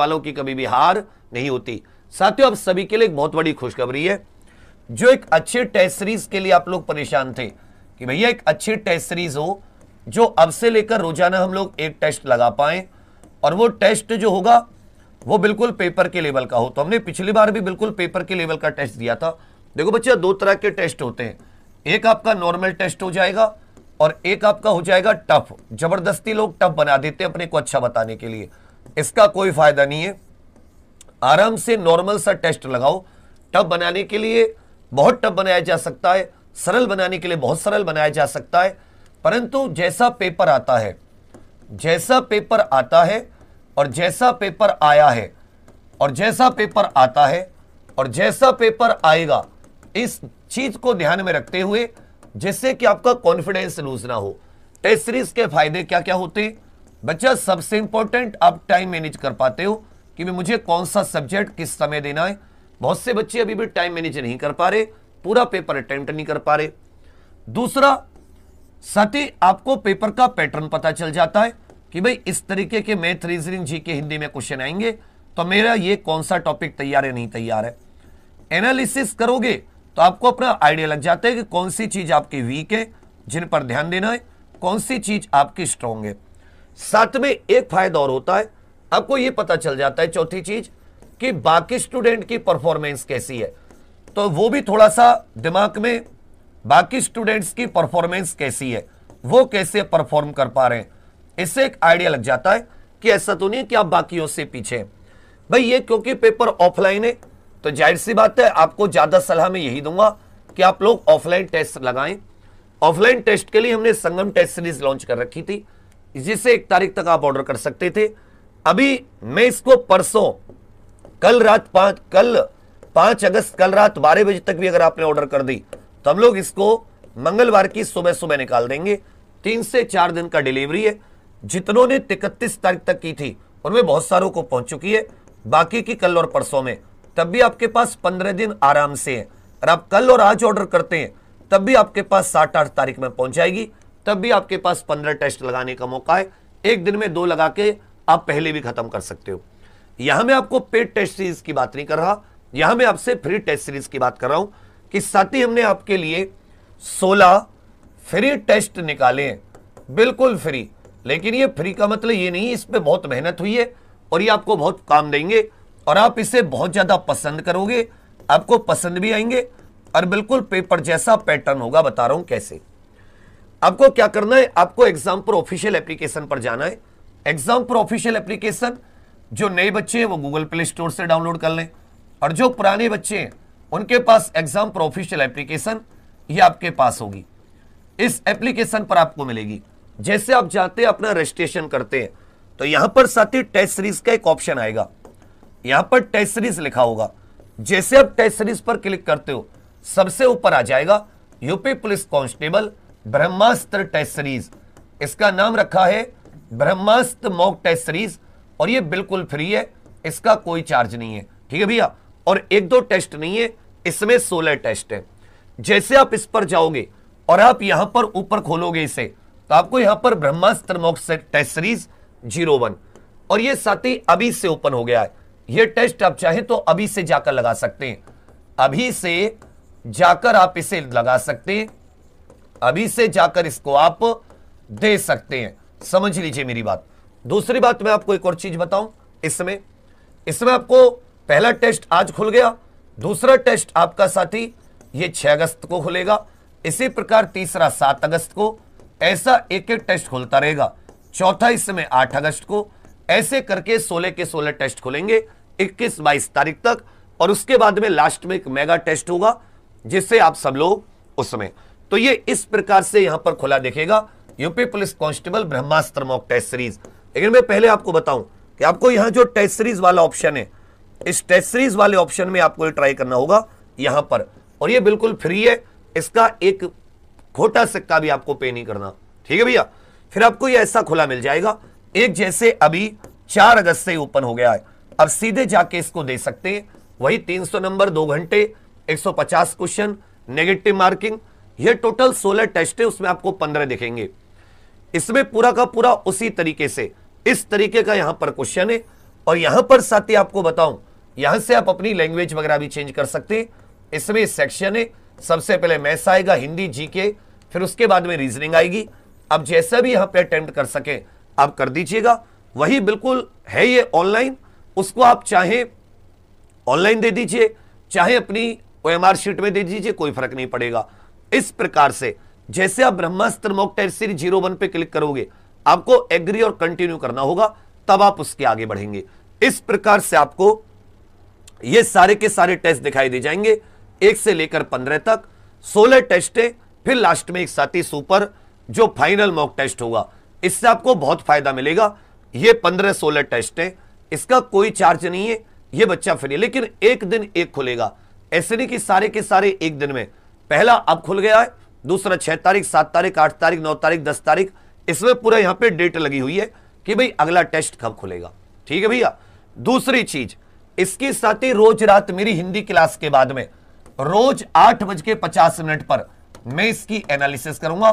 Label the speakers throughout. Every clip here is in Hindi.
Speaker 1: वालों की कभी भी हार नहीं होती। साथियों आप सभी के लिए एक बहुत बड़ी खुशखबरी है, जो एक अच्छे टेस्ट सीरीज़ के लिए आप लोग परेशान थे कि भैया एक अच्छी टेस्ट सीरीज़ हो, जो अब से लेकर रोज़ाना हम लोग एक टेस्ट लगा पाए, और वो टेस्ट जो होगा, वो बिल्कुल पेपर के लेवल का हो। तो हमने पिछली बार भी बिल्कुल पेपर के लेवल का टेस्ट दिया था। देखो बच्चा, दो तरह के टेस्ट होते हैं। एक आपका नॉर्मल टेस्ट हो जाएगा, और एक आपका हो जाएगा टफ ज़बरदस्ती लोग टफ बना देते हैं अपने को अच्छा बताने के लिए। इसका कोई फ़ायदा नहीं है। आराम से नॉर्मल सा टेस्ट लगाओ। टफ बनाने के लिए बहुत टब बनाया जा सकता है। सरल बनाने के लिए बहुत सरल बनाया जा सकता है। परंतु जैसा पेपर आता है, जैसा पेपर आता है और जैसा पेपर आया है, और जैसा पेपर आता है और जैसा पेपर आएगा, इस चीज़ को ध्यान में रखते हुए, जिससे कि आपका कॉन्फिडेंस लूज ना हो। टेस्ट सीरीज़ के फ़ायदे क्या क्या होते हैं? बच्चा, सबसे इंपॉर्टेंट आप टाइम मैनेज कर पाते हो कि मुझे कौन सा सब्जेक्ट किस समय देना है। बहुत से बच्चे अभी भी टाइम मैनेज नहीं कर पा रहे, पूरा पेपर अटेम्प्ट नहीं कर पा रहे। दूसरा, साथ ही आपको पेपर का पैटर्न पता चल जाता है कि भाई, इस तरीके के मैथ रीजनिंग जी के हिंदी में क्वेश्चन आएँगे तो मेरा ये कौन सा टॉपिक तैयार है, नहीं तैयार है। एनालिसिस करोगे तो आपको अपना आइडिया लग जाता है कि कौन सी चीज़ आपकी वीक है, जिन पर ध्यान देना है, कौन सी चीज़ आपकी स्ट्रांग है। साथ में एक फ़ायदा और होता है। आपको यह पता चल जाता है, चौथी चीज़, कि बाकी स्टूडेंट की परफॉर्मेंस कैसी है। तो वो भी थोड़ा सा दिमाग में, बाकी स्टूडेंट्स की परफॉर्मेंस कैसी है, वो कैसे परफॉर्म कर पा रहे हैं, इससे एक आइडिया लग जाता है कि ऐसा तो नहीं कि आप बाकियों से पीछे भाई, ये क्योंकि पेपर ऑफलाइन है तो ज़ाहिर सी बात है, आपको ज़्यादा सलाह में यही दूँगा कि आप लोग ऑफलाइन टेस्ट लगाएँ। ऑफलाइन टेस्ट के लिए हमने संगम टेस्ट सीरीज़ लॉन्च कर रखी थी। जिसे एक तारीख तक आप ऑर्डर कर सकते थे। अभी मैं इसको परसों, कल रात पाँच, कल पाँच अगस्त, कल रात बारह बजे तक भी अगर आपने ऑर्डर कर दी तो हम लोग इसको मंगलवार की सुबह सुबह निकाल देंगे। तीन से चार दिन का डिलीवरी है। जितनों ने इकतीस तारीख तक की थी, उनमें बहुत सारों को पहुँच चुकी है। बाकी की कल और परसों में। तब भी आपके पास पंद्रह दिन आराम से है। और आप कल और आज ऑर्डर करते हैं, तब भी आपके पास सात आठ तारीख में पहुँच जाएगी। तब भी आपके पास पंद्रह टेस्ट लगाने का मौका है। एक दिन में दो लगा के आप पहले भी खत्म कर सकते हो। यहाँ मैं आपको पेड टेस्ट सीरीज़ की बात नहीं कर रहा। यहाँ मैं आपसे फ्री टेस्ट सीरीज़ की बात कर रहा हूँ कि साथ ही हमने आपके लिए 16 फ्री टेस्ट निकाले हैं। बिल्कुल फ्री लेकिन ये फ्री का मतलब ये नहीं, इस पर बहुत मेहनत हुई है और ये आपको बहुत काम देंगे और आप इसे बहुत ज़्यादा पसंद करोगे। आपको पसंद भी आएँगे और बिल्कुल पेपर जैसा पैटर्न होगा, बता रहा हूँ कैसे। आपको क्या करना है? आपको एग्ज़ाम पर ऑफिशियल एप्लीकेशन पर जाना है। एग्ज़ाम पर ऑफिशियल एप्लीकेशन जो नए बच्चे हैं, वो गूगल प्ले स्टोर से डाउनलोड कर लें। और जो पुराने बच्चे हैं, उनके पास एग्ज़ाम पर ऑफिशियल एप्लीकेशन ये आपके पास होगी। इस एप्लीकेशन पर आपको मिलेगी। जैसे आप जाते हैं, अपना रजिस्ट्रेशन करते हैं तो यहाँ पर साथ ही टेस्ट सीरीज़ का एक ऑप्शन आएगा। यहाँ पर टेस्ट सीरीज़ लिखा होगा। जैसे आप टेस्ट सीरीज़ पर क्लिक करते हो, सबसे ऊपर आ जाएगा UP police constable Brahmastra test series. इसका नाम रखा है ब्रह्मास्त्र मॉक टेस्ट सीरीज़, और ये बिल्कुल फ्री है, इसका कोई चार्ज नहीं है। ठीक है भैया? और एक दो टेस्ट नहीं है, इसमें सोलह टेस्ट है। जैसे आप इस पर जाओगे, और आप यहाँ पर ऊपर खोलोगे इसे तो आपको यहाँ पर Brahmastra mock test series zero one. और ये साथ ही अभी से ओपन हो गया है। ये टेस्ट आप चाहे तो अभी से जाकर लगा सकते हैं। अभी से जाकर आप इसे लगा सकते हैं। अभी से जाकर इसको आप दे सकते हैं। समझ लीजिए मेरी बात। दूसरी बात मैं आपको एक और चीज़ बताऊँ इसमें। इसमें आपको पहला टेस्ट आज खुल गया, दूसरा टेस्ट आपका साथी ये 6 अगस्त को खुलेगा, इसी प्रकार तीसरा 7 अगस्त को, ऐसा एक एक टेस्ट खुलता रहेगा। चौथा इसमें 8 अगस्त को, ऐसे करके 16 के 16 टेस्ट खुलेंगे 21 22 तारीख तक, और उसके बाद में लास्ट में एक मेगा टेस्ट होगा, जिससे आप सब लोग उसमें तो ये इस प्रकार से यहाँ पर खुला देखेगा। UP police constable Brahmastra mock test series. लेकिन मैं पहले आपको बताऊँ कि आपको यहाँ जो टेस्ट सीरीज़ वाला ऑप्शन है, इस टेस्ट सीरीज़ वाले ऑप्शन में आपको ट्राई करना होगा यहाँ पर। और ये बिल्कुल फ्री है, इसका एक खोटा सिक्का भी आपको पे नहीं करना। ठीक है भैया? फिर आपको ये ऐसा खुला मिल जाएगा, एक जैसे अभी चार अगस्त से ओपन हो गया है। अब सीधे जाके इसको दे सकते हैं। वही 300 नंबर, दो घंटे 150 क्वेश्चन, नेगेटिव मार्किंग ये टोटल 16 टेस्ट है, उसमें आपको 15 दिखेंगे। इसमें पूरा का पूरा उसी तरीके से, इस तरीके का यहाँ पर क्वेश्चन है। और यहाँ पर साथ ही आपको बताऊँ, यहाँ से आप अपनी लैंग्वेज वगैरह भी चेंज कर सकते हैं। इसमें सेक्शन है, सबसे पहले मैथ्स आएगा, हिंदी जीके फिर उसके बाद में रीजनिंग आएगी। आप जैसा भी यहाँ पे अटेम्प्ट कर सके, आप कर दीजिएगा। वही बिल्कुल है ये ऑनलाइन उसको आप चाहे ऑनलाइन दे दीजिए, चाहे अपनी ओएमआर शीट में दे दीजिए, कोई फ़र्क नहीं पड़ेगा। इस प्रकार से, जैसे आप Brahmastra mock test series zero one पे क्लिक करोगे, आपको एग्री और कंटिन्यू करना होगा, तब आप उसके आगे बढ़ेंगे। इस प्रकार से आपको ये सारे के सारे टेस्ट दिखाई दे जाएँगे, एक से लेकर पंद्रह तक, सोलह टेस्ट है फिर लास्ट में एक साथी सुपर जो फाइनल मॉक टेस्ट होगा। इससे आपको बहुत फ़ायदा मिलेगा। ये पंद्रह सोलह टेस्ट है इसका कोई चार्ज नहीं है, ये बच्चा फ्री लेकिन एक दिन एक खुलेगा। ऐसे नहीं कि सारे के सारे एक दिन में पहला अब खुल गया है, दूसरा छह तारीख, सात तारीख, आठ तारीख, नौ तारीख, दस तारीख, इसमें पूरा यहाँ पे डेट लगी हुई है कि भाई अगला टेस्ट कब खुलेगा। ठीक है भैया? दूसरी चीज़, इसके साथ ही रोज रात मेरी हिंदी क्लास के बाद में, रोज आठ बज के पचास मिनट पर मैं इसकी एनालिसिस करूँगा।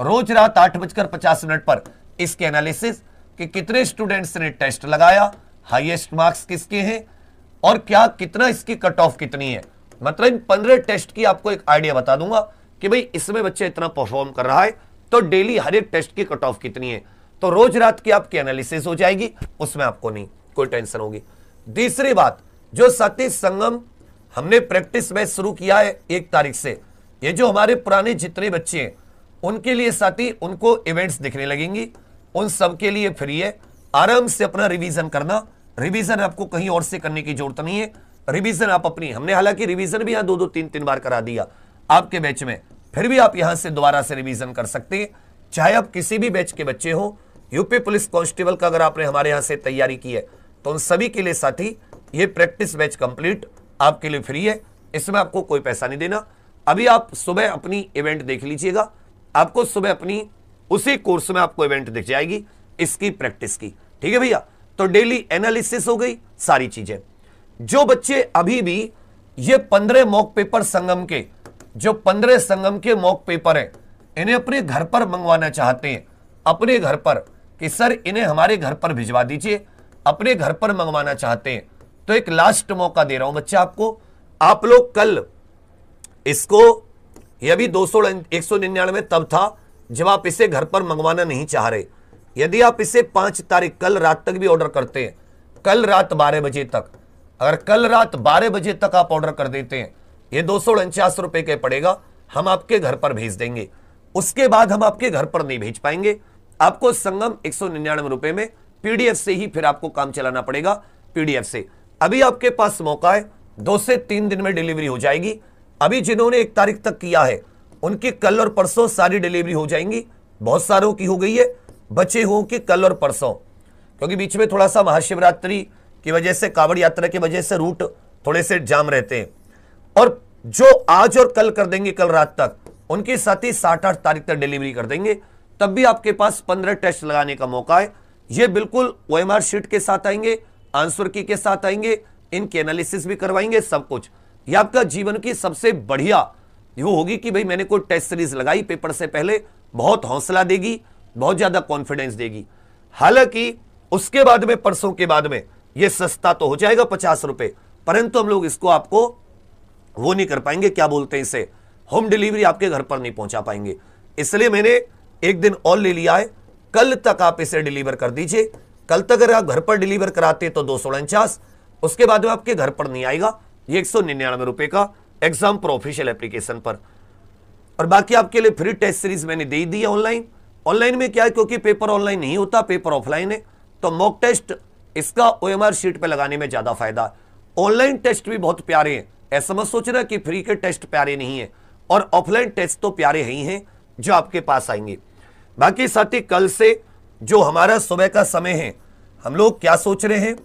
Speaker 1: रोज रात आठ बजकर पचास मिनट पर इसके एनालिसिस कि कितने स्टूडेंट्स ने टेस्ट लगाया हाईएस्ट मार्क्स किसके हैं, और क्या कितना इसकी कट ऑफ़ कितनी है। मतलब इन पंद्रह टेस्ट की आपको एक आइडिया बता दूँगा कि भाई इसमें बच्चे इतना परफॉर्म कर रहा है तो डेली हर एक टेस्ट की कट ऑफ़ कितनी है? तो रोज रात की आपकी एनालिसिस हो जाएगी, उसमें आपको नहीं, कोई टेंशन होगी। तीसरी बात, जो सती संगम हमने प्रैक्टिस मैच शुरू किया है एक तारीख से, ये जो हमारे पुराने जितने बच्चे हैं, उनके लिए साथी उनको इवेंट्स दिखने लगेंगी, उन सब के लिए फ्री है। आराम से अपना रिवीजन करना रिवीजन आपको कहीं और से करने की ज़रूरत नहीं है। रिवीजन आप अपनी, हमने हालाँकि रिवीजन भी यहाँ दो दो, तीन तीन बार करा दिया। आपके बैच में, फिर भी आप यहाँ से दोबारा से रिवीजन कर सकते हैं। चाहे आप किसी भी बैच के बच्चे हो, यूपी पुलिस कांस्टेबल का अगर आपने हमारे यहाँ से तैयारी की है तो उन सभी के लिए साथी, ये प्रैक्टिस बैच कंप्लीट आपके लिए फ्री है। इसमें आपको कोई पैसा नहीं देना। अभी आप सुबह अपनी इवेंट देख लीजिएगा। आपको सुबह अपनी, उसी कोर्स में आपको इवेंट दिख जाएगी, इसकी प्रैक्टिस की। ठीक है भैया? तो डेली एनालिसिस हो गई, सारी चीज़ें। जो बच्चे अभी भी ये पंद्रह मॉक पेपर संगम के, जो पंद्रह संगम के मॉक पेपर हैं, इन्हें अपने घर पर मंगवाना चाहते हैं। अपने घर पर कि सर, इन्हें हमारे घर पर भिजवा दीजिए। अपने घर पर मंगवाना चाहते हैं। तो एक लास्ट मौका दे रहा हूँ बच्चा आपको। आप लोग कल इसको यह भी दो सौ एक सौ निन्यानवे तब था, जब आप इसे घर पर मंगवाना नहीं चाह रहे। यदि आप इसे पाँच तारीख, कल रात तक भी ऑर्डर करते हैं। कल रात बारह बजे तक। अगर कल रात बारह बजे तक आप ऑर्डर कर देते हैं, ये दो सौ उनचास रुपए के पड़ेगा, हम आपके घर पर भेज देंगे। उसके बाद हम आपके घर पर नहीं भेज पाएँगे। आपको संगम एक सौ निन्यानवे रुपए में पीडीएफ से ही फिर आपको काम चलाना पड़ेगा पीडीएफ से। अभी आपके पास मौका है, दो से तीन दिन में डिलीवरी हो जाएगी। अभी जिन्होंने एक तारीख तक किया है, उनकी कल और परसों सारी डिलीवरी हो जाएँगी। बहुत सारों की हो गई है, बचे हो कि कल और परसों। क्योंकि बीच में थोड़ा सा महाशिवरात्रि की वजह से कावड़ यात्रा की वजह से रूट थोड़े से जाम रहते हैं। और जो आज और कल कर देंगे, कल रात तक, उनके साथ ही साठ आठ तारीख तक डिलीवरी कर देंगे। तब भी आपके पास पंद्रह टेस्ट लगाने का मौका है। ये बिल्कुल ओएमआर शीट के साथ आएँगे, आंसर की के साथ आएँगे, इनके एनालिसिस भी करवाएँगे सब कुछ। ये आपका जीवन की सबसे बढ़िया वो होगी कि भाई मैंने कोई टेस्ट सीरीज़ लगाई पेपर से पहले बहुत हौसला देगी, बहुत ज़्यादा कॉन्फिडेंस देगी। हालाँकि उसके बाद में, परसों के बाद में ये सस्ता तो हो जाएगा पचास रुपए, परंतु हम लोग इसको आपको वो नहीं कर पाएँगे, क्या बोलते हैं इसे? होम डिलीवरी आपके घर पर नहीं पहुँचा पाएँगे। इसलिए मैंने एक दिन और ले लिया है, कल तक आप इसे डिलीवर कर दीजिए। कल तक अगर आप घर पर डिलीवर कराते तो दो सौ उनचास, उसके बाद में आपके घर पर नहीं आएगा, ये एक सौ निन्यानवे का एग्ज़ाम पर ऑफिशियल एप्लीकेशन पर। और बाकी आपके लिए फ्री टेस्ट सीरीज़ मैंने दे दी है ऑनलाइन ऑनलाइन में क्या है, क्योंकि पेपर ऑनलाइन नहीं होता पेपर ऑफलाइन है तो मॉक टेस्ट इसका ओएमआर शीट पे लगाने में ज़्यादा फ़ायदा। ऑनलाइन टेस्ट भी बहुत प्यारे हैं। ऐसा मत सोचना कि फ्री के टेस्ट प्यारे नहीं है। और ऑफलाइन टेस्ट तो प्यारे ही हैं जो आपके पास आएँगे। बाकी साथ ही कल से जो हमारा सुबह का समय है, हम लोग क्या सोच रहे हैं?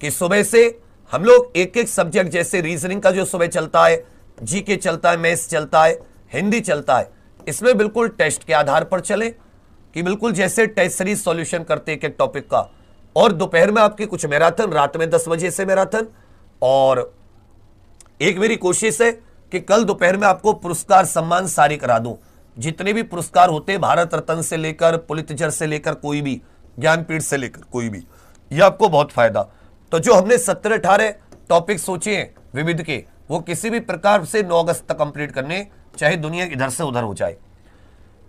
Speaker 1: कि सुबह से हम लोग एक एक सब्जेक्ट जैसे रीजनिंग का जो सुबह चलता है जीके चलता है मैथ्स चलता है, हिंदी चलता है, इसमें बिल्कुल टेस्ट के आधार पर चले। कि बिल्कुल जैसे टेस्ट सीरीज़ सॉल्यूशन करते एक टॉपिक का। और दोपहर में आपकी कुछ मैराथन, रात में दस बजे से मैराथन। और एक मेरी कोशिश है कि कल दोपहर में आपको पुरस्कार, सम्मान सारी करा दूँ। जितने भी पुरस्कार होते भारत रत्न से लेकर पुलितजर से लेकर, कोई भी, ज्ञानपीठ से लेकर, कोई भी, ये आपको बहुत फ़ायदा। तो जो हमने सत्तर अठारह टॉपिक सोचे हैं, विविध के, वो किसी भी प्रकार से नौ अगस्त तक कंप्लीट करने, चाहे दुनिया इधर से उधर हो जाए।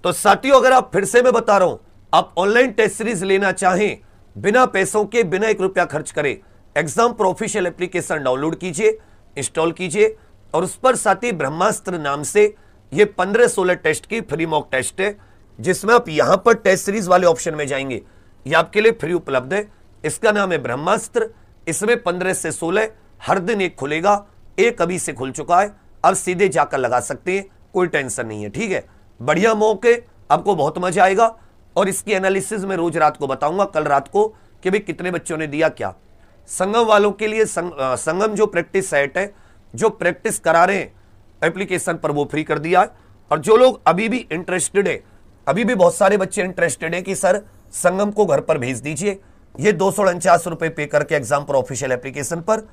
Speaker 1: तो साथियों, अगर आप फिर से मैं बता रहा हूँ, आप ऑनलाइन टेस्ट सीरीज़ लेना चाहें बिना पैसों के, बिना एक रुपया खर्च करे एग्ज़ाम प्रोफिशियल एप्लीकेशन डाउनलोड कीजिए इंस्टॉल कीजिए और उस पर साथी ब्रह्मास्त्र नाम से ये पंद्रह सोलह टेस्ट की फ्री मॉक टेस्ट है, जिसमें आप यहाँ पर टेस्ट सीरीज़ वाले ऑप्शन में जाएँगे। ये आपके लिए फ्री उपलब्ध है। इसका नाम है ब्रह्मास्त्र। इसमें पंद्रह से सोलह, हर दिन एक खुलेगा, एक अभी से खुल चुका है अब सीधे जाकर लगा सकते हैं, कोई टेंशन नहीं है, ठीक है? बढ़िया मौके आपको बहुत मज़ा आएगा। और इसकी एनालिसिस में रोज रात को बताऊँगा। कल रात को कि भाई कितने बच्चों ने दिया क्या। संगम वालों के लिए संग, संगम जो प्रैक्टिस सेट है जो प्रैक्टिस करा रहे हैं एप्लीकेशन पर वो फ्री कर दिया। है और जो लोग अभी भी इंटरेस्टेड है अभी भी बहुत सारे बच्चे इंटरेस्टेड है कि सर संगम को घर पर भेज दीजिए। ये दो सौ उनचास पे करके एग्ज़ाम पर ऑफिशियल एप्लीकेशन पर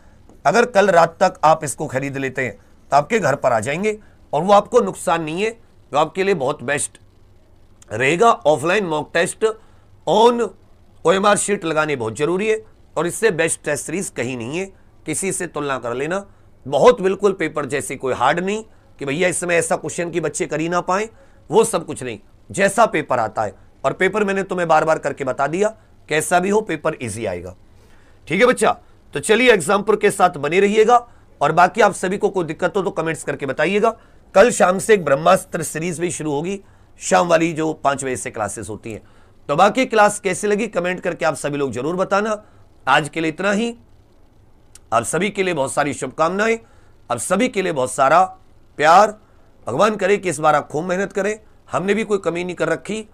Speaker 1: अगर कल रात तक आप इसको खरीद लेते हैं तो आपके घर पर आ जाएँगे। और वो आपको नुकसान नहीं है वो आपके लिए बहुत बेस्ट रहेगा। Offline mock test on OMR sheet लगानी बहुत ज़रूरी है और इससे बेस्ट टेस्ट सीरीज़ कहीं नहीं है। किसी से तुलना कर लेना। बहुत बिल्कुल पेपर जैसी कोई हार्ड नहीं कि भैया इस समय ऐसा क्वेश्चन की बच्चे कर ही ना पाए। वो सब कुछ नहीं। जैसा पेपर आता है। और पेपर मैंने तुम्हें बार बार करके बता दिया, कैसा भी हो पेपर इजी आएगा। ठीक है बच्चा? तो चलिए एग्ज़ाम्पल के साथ बने रहिएगा। और बाकी आप सभी को कोई दिक्कत हो तो कमेंट्स करके बताइएगा। कल शाम से एक ब्रह्मास्त्र सीरीज़ भी शुरू होगी। शाम वाली जो पाँच बजे से क्लासेस होती हैं। तो बाकी क्लास कैसे लगी, कमेंट करके आप सभी लोग ज़रूर बताना। आज के लिए इतना ही। आप सभी के लिए बहुत सारी शुभकामनाएँ। आप सभी के लिए बहुत सारा प्यार। भगवान करे कि इस बार आप खूब मेहनत करें। हमने भी कोई कमी नहीं कर रखी।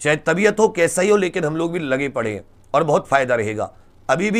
Speaker 1: चाहे तबीयत हो, कैसा ही हो, लेकिन हम लोग भी लगे पड़े हैं और बहुत फ़ायदा रहेगा। अभी भी